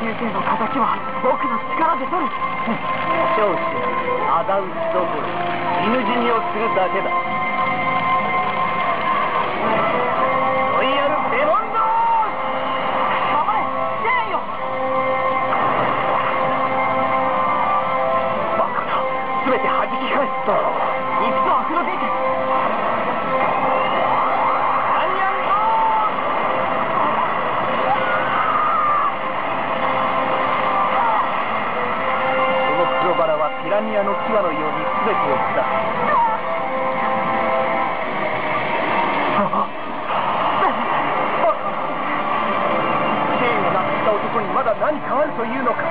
先生の形は僕の力で取る。少子仇討ちどころ犬死にをするだけだ。ピラニアの牙のように全てを下。すシェーンを亡くした男にまだ何かあるというのか。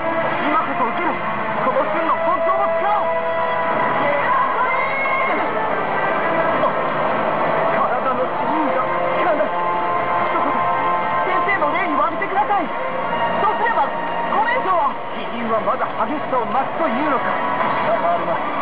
まだ激しさを増すというのか。下回ります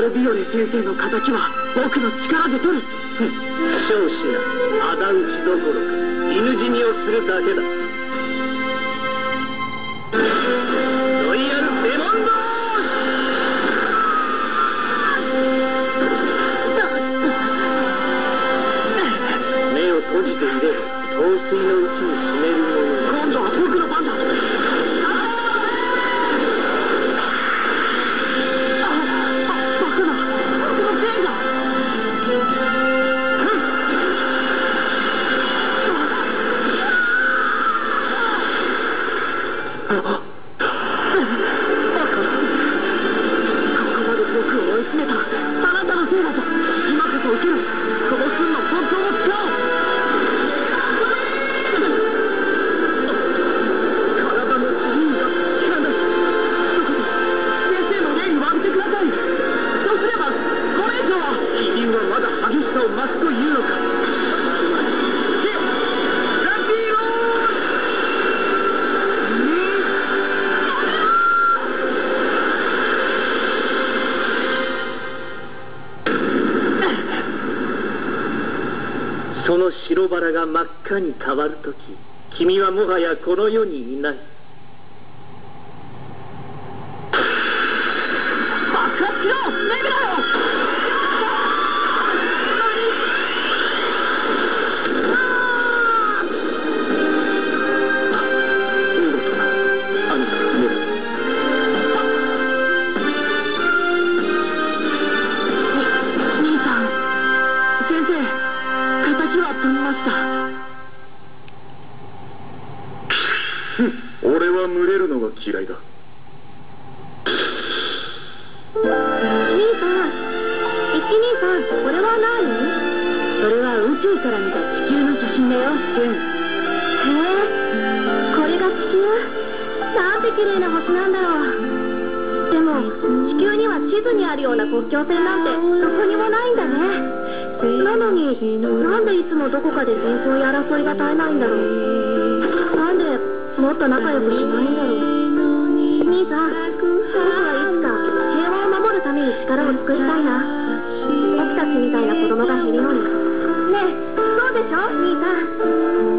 ルビオリ先生の敵は僕の力で取る。少子や仇討ちどころか犬死にをするだけだ。なたのだ今こそ受けろこの剣の本当の力を体の自由が効かない先生の例に詫びてください。そうすればこれ以上は死因はまだ激しさを増白バラが真っ赤に変わるとき君はもはやこの世にいない。俺は群れるのが嫌いだ。兄さん一兄さんこれは何？それは宇宙から見た地球の写真だよジュン。へえ。これが地球？なんて綺麗な星なんだろう。でも地球には地図にあるような国境線なんてどこにもないんだねなのになんでいつもどこかで戦争や争いが絶えないんだろう。なんでもっと仲良くしないんだろう。兄さん僕はいつか平和を守るために力を尽くしたいな僕たちみたいな子供が減るようにねえそうでしょ？兄さん。